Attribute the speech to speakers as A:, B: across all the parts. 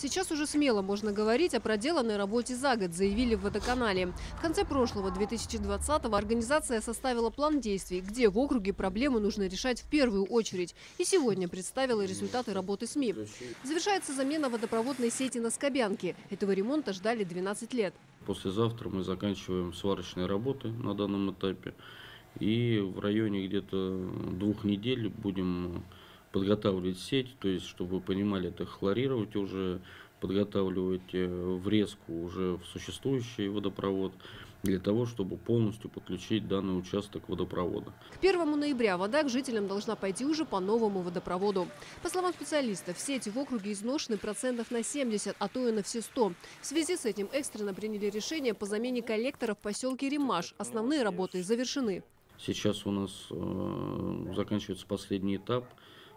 A: Сейчас уже смело можно говорить о проделанной работе за год, заявили в водоканале. В конце прошлого 2020-го организация составила план действий, где в округе проблемы нужно решать в первую очередь. И сегодня представила результаты работы СМИ. Завершается замена водопроводной сети на Скобянке. Этого ремонта ждали 12 лет.
B: Послезавтра мы заканчиваем сварочные работы на данном этапе. И в районе где-то двух недель будем подготавливать сеть, то есть, чтобы вы понимали, это хлорировать уже, подготавливать э, врезку уже в существующий водопровод, для того, чтобы полностью подключить данный участок водопровода.
A: К 1 ноября вода к жителям должна пойти уже по новому водопроводу. По словам специалистов, сети в округе изношены процентов на 70, а то и на все 100. В связи с этим экстренно приняли решение по замене коллекторов в поселке Римаш. Основные работы завершены.
B: Сейчас у нас э, заканчивается последний этап.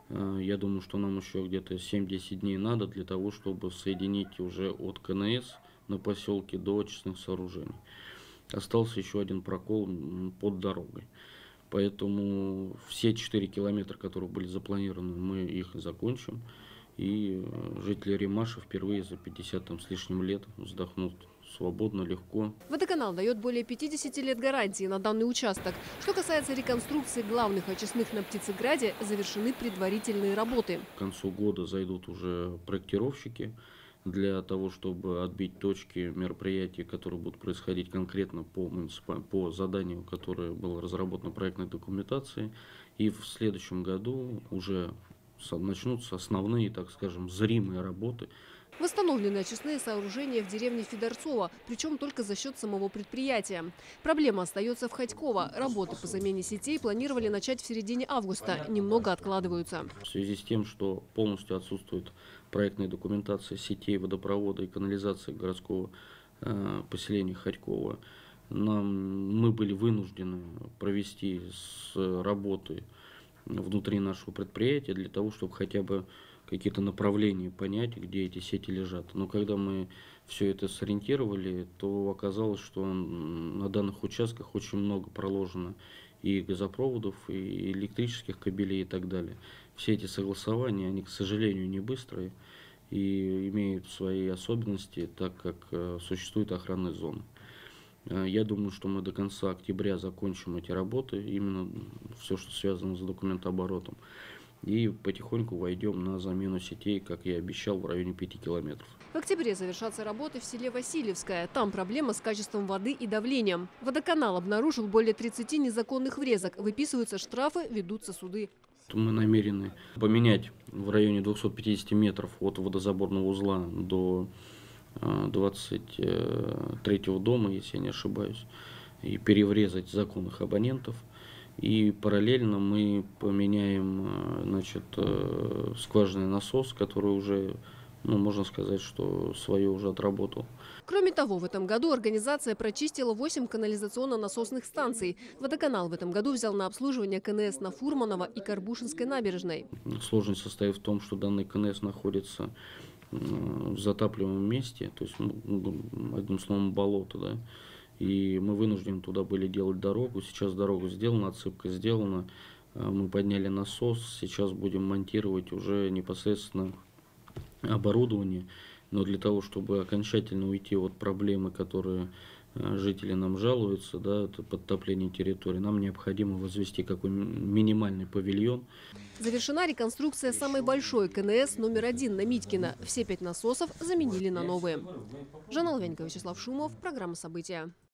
B: Э, я думаю, что нам еще где-то 7-10 дней надо для того, чтобы соединить уже от КНС на поселке до очистных сооружений. Остался еще один прокол под дорогой. Поэтому все 4 километра, которые были запланированы, мы их закончим. И э, жители Римаша впервые за 50 там, с лишним лет вздохнут свободно, легко.
A: Водоканал дает более 50 лет гарантии на данный участок. Что касается реконструкции главных очистных на Птицеграде, завершены предварительные работы.
B: К концу года зайдут уже проектировщики для того, чтобы отбить точки мероприятий, которые будут происходить конкретно по, по заданию, которое было разработано проектной документацией. И в следующем году уже начнутся основные, так скажем, зримые работы.
A: Восстановлены очистные сооружения в деревне Федорцово, причем только за счет самого предприятия. Проблема остается в Ходьково. Работы по замене сетей планировали начать в середине августа. Немного откладываются.
B: В связи с тем, что полностью отсутствует проектная документация сетей водопровода и канализации городского э, поселения Ходькова, нам, мы были вынуждены провести с работы внутри нашего предприятия для того, чтобы хотя бы какие-то направления понять, где эти сети лежат. Но когда мы все это сориентировали, то оказалось, что на данных участках очень много проложено и газопроводов, и электрических кабелей и так далее. Все эти согласования, они, к сожалению, не быстрые и имеют свои особенности, так как э, существует охранная зона. Э, я думаю, что мы до конца октября закончим эти работы, именно все, что связано с документооборотом. И потихоньку войдем на замену сетей, как я обещал, в районе 5 километров.
A: В октябре завершатся работы в селе Васильевское. Там проблема с качеством воды и давлением. Водоканал обнаружил более 30 незаконных врезок. Выписываются штрафы, ведутся суды.
B: Мы намерены поменять в районе 250 метров от водозаборного узла до 23 дома, если я не ошибаюсь, и переврезать законных абонентов. И параллельно мы поменяем э, значит, э, скважинный насос, который уже, ну, можно сказать, что свое уже отработал.
A: Кроме того, в этом году организация прочистила 8 канализационно-насосных станций. Водоканал в этом году взял на обслуживание КНС на Фурманова и Карбушинской набережной.
B: Сложность состоит в том, что данный КНС находится в затапливаемом месте, то есть, ну, одним словом, болото, да, и мы вынуждены туда были делать дорогу. Сейчас дорога сделана, отсыпка сделана, а, мы подняли насос, сейчас будем монтировать уже непосредственно оборудование, но для того, чтобы окончательно уйти от проблемы, которые Э, жители нам жалуются, да, это подтопление территории, нам необходимо возвести какой минимальный павильон.
A: Завершена реконструкция самой большой КНС номер один на Митькина. Все пять насосов заменили на новые. Жанна Лвенько, Вячеслав Шумов, программа «События».